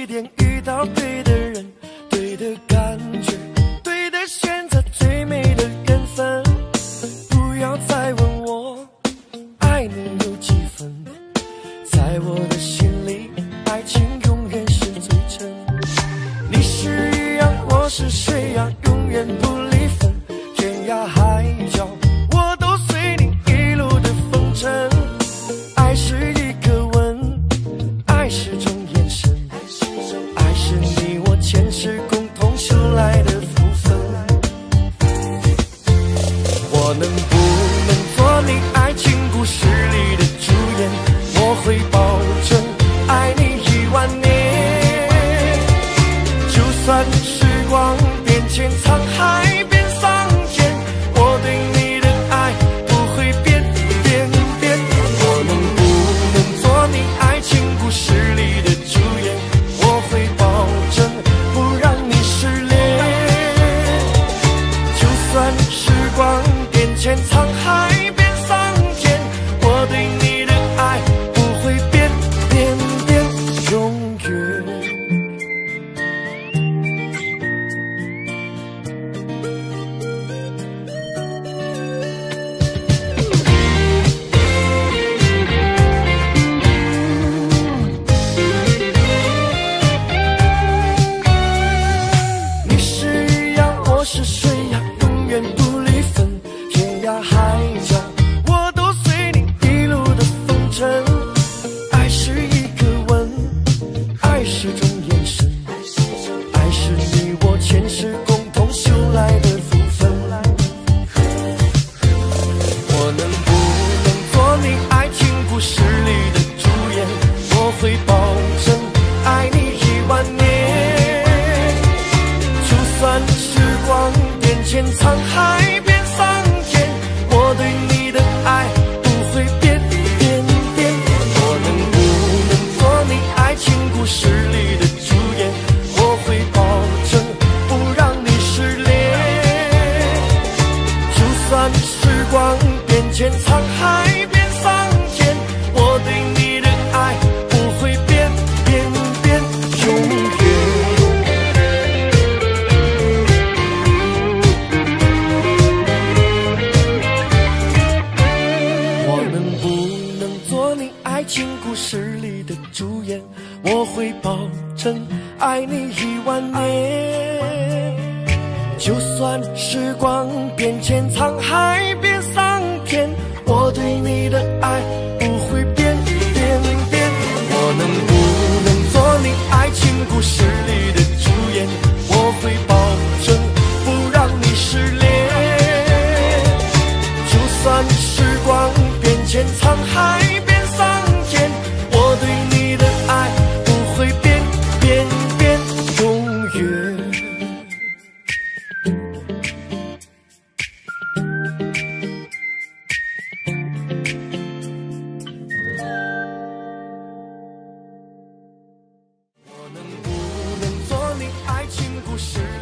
一点，遇到对的人，对的感觉，对的选择，最美的缘分。不要再问我爱你有几分，在我的心里，爱情永远是最真。你是鱼呀，我是水呀，永远不离分，天涯海变，沧海变桑田，我对你的爱不会变变变，永远。你是鱼呀，我是水会保证爱你一万年。就算时光变迁，沧海变桑田，我对你的爱不会变变变。我能不能做你爱情故事里的主演？我会保证不让你失恋。就算时光变迁，能不能做你爱情故事里的主演？我会保证爱你一万年。就算时光变迁，沧海变桑田，我对你的爱情